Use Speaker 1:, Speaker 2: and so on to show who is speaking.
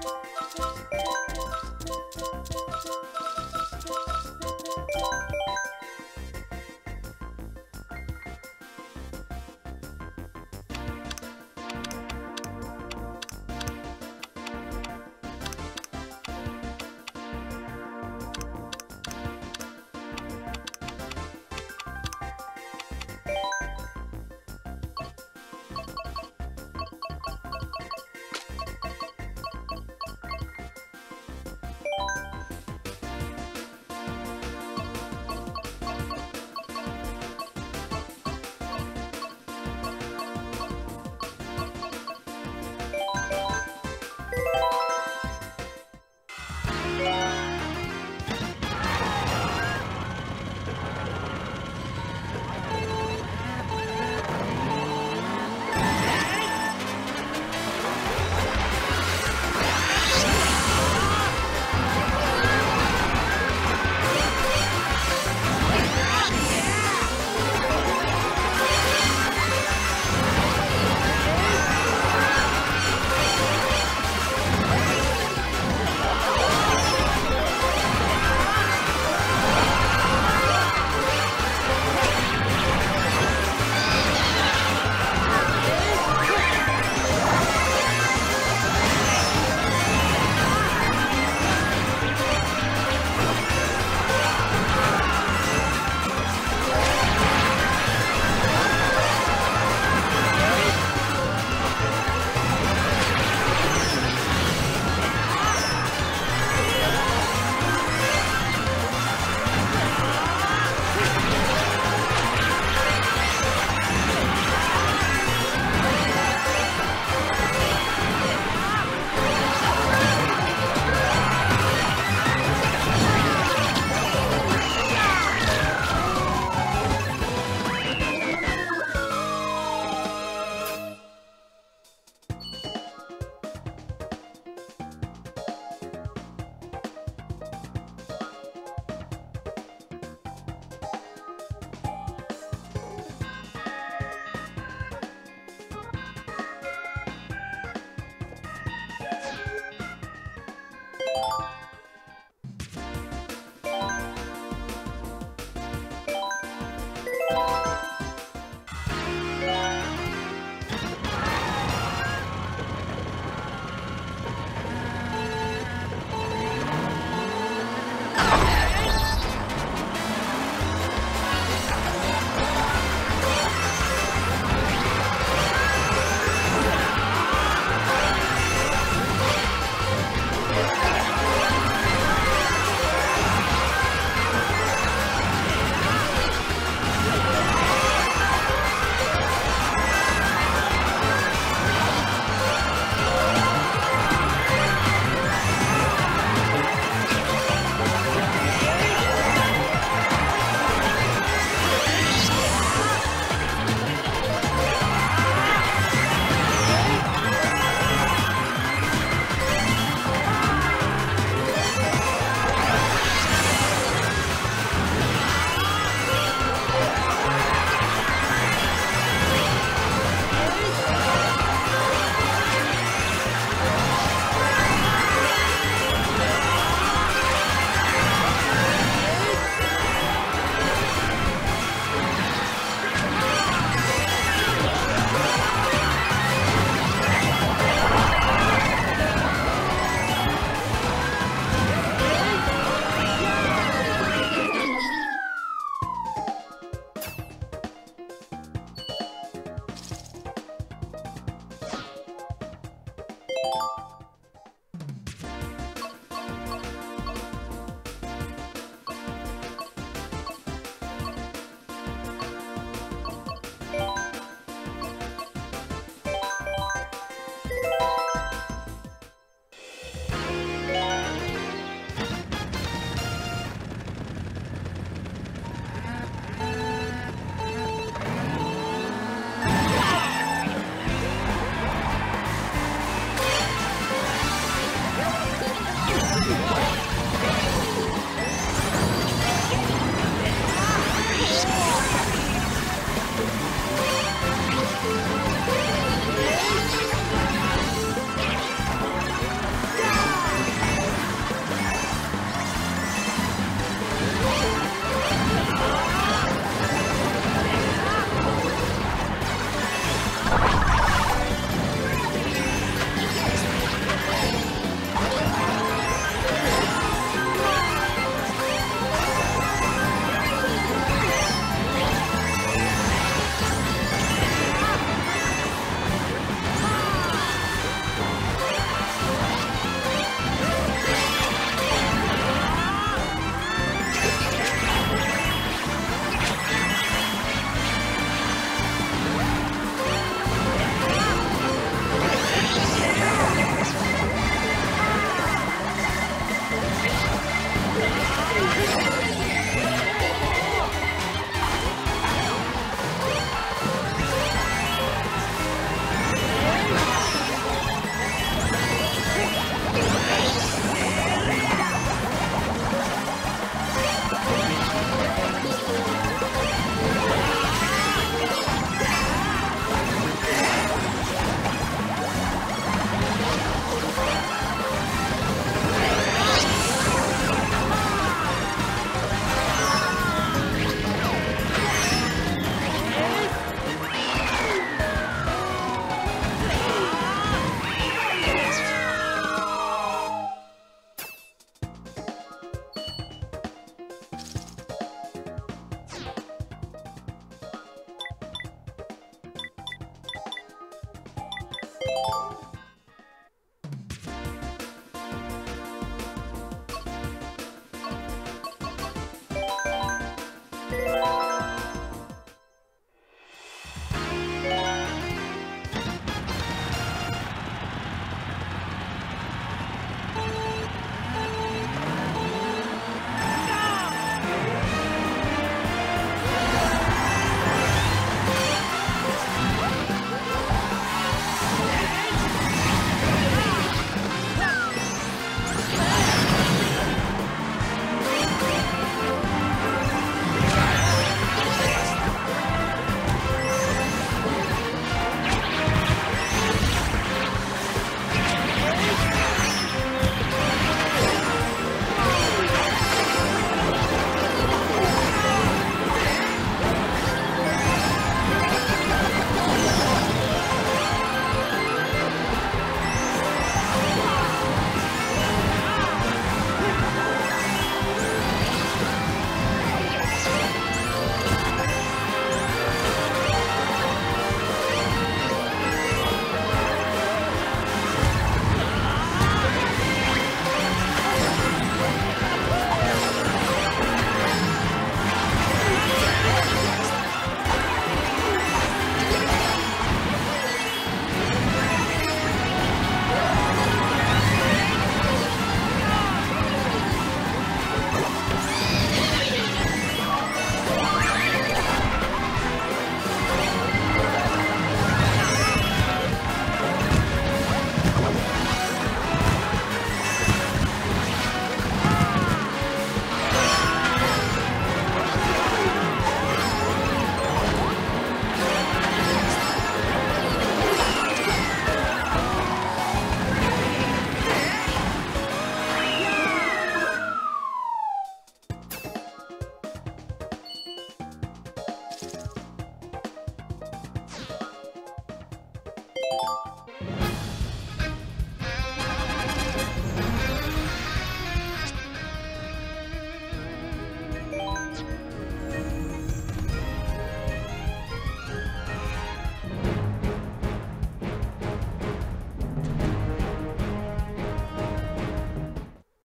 Speaker 1: すごい